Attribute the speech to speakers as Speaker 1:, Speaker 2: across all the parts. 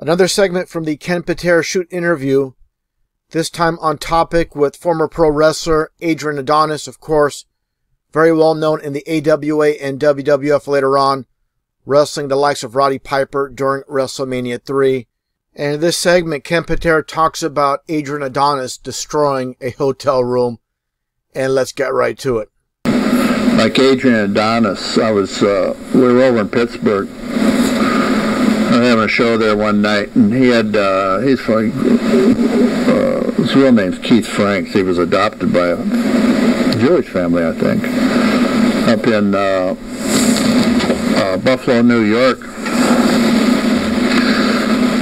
Speaker 1: Another segment from the Ken Patera shoot interview, this time on topic with former pro wrestler Adrian Adonis, of course, very well known in the AWA and WWF later on, wrestling the likes of Roddy Piper during WrestleMania 3. And in this segment, Ken Patera talks about Adrian Adonis destroying a hotel room. And let's get right to it.
Speaker 2: Like Adrian Adonis, I was, uh, we were over in Pittsburgh having a show there one night, and he had uh, he's from uh, his real name's Keith Franks. He was adopted by a Jewish family, I think, up in uh, uh, Buffalo, New York.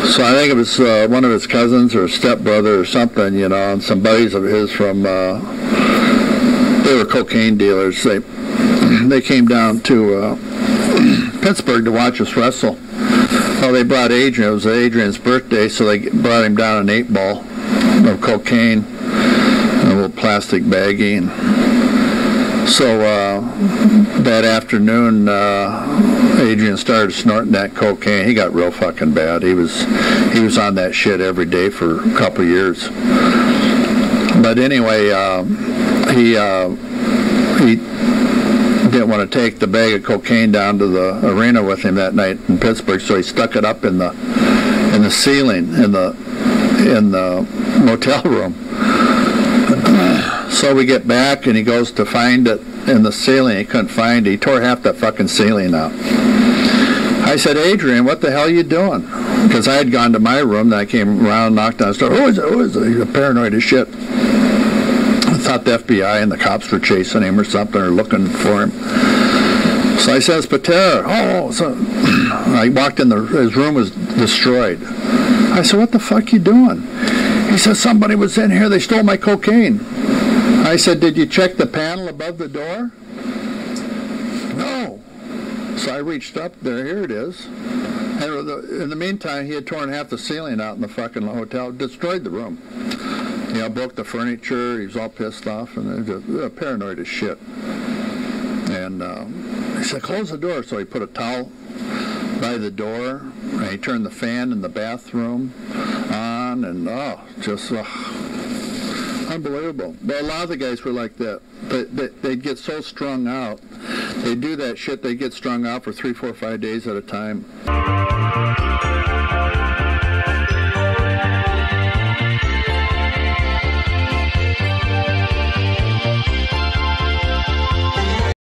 Speaker 2: So I think it was uh, one of his cousins or stepbrother or something, you know, and some buddies of his from uh, they were cocaine dealers. They they came down to uh, Pittsburgh to watch us wrestle well, they brought Adrian. It was Adrian's birthday, so they brought him down an eight ball of cocaine, a little plastic baggie. And so uh, that afternoon, uh, Adrian started snorting that cocaine. He got real fucking bad. He was he was on that shit every day for a couple years. But anyway, uh, he uh, he didn't want to take the bag of cocaine down to the arena with him that night in Pittsburgh, so he stuck it up in the in the ceiling in the in the motel room. So we get back and he goes to find it in the ceiling. He couldn't find it. He tore half that fucking ceiling out. I said, Adrian, what the hell are you doing? Because I had gone to my room, then I came around, knocked on the door. Who is it? Who is it? He's paranoid as shit the FBI and the cops were chasing him or something or looking for him. So I says, Patera, oh, so I walked in, the, his room was destroyed. I said, what the fuck you doing? He said, somebody was in here, they stole my cocaine. I said, did you check the panel above the door? No. So I reached up there, here it is. And in the meantime, he had torn half the ceiling out in the fucking hotel, destroyed the room. You know, broke the furniture. He was all pissed off and just, uh, paranoid as shit. And um, he said, close the door. So he put a towel by the door and he turned the fan in the bathroom on and, oh, just uh, unbelievable. But a lot of the guys were like that. They, they, they'd get so strung out. They do that shit, they get strung out for three, four, five days at a time.